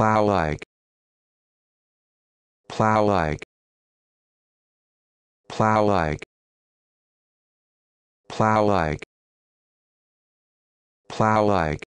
plow like. Plow like. Plow like. Plow like. Plow like.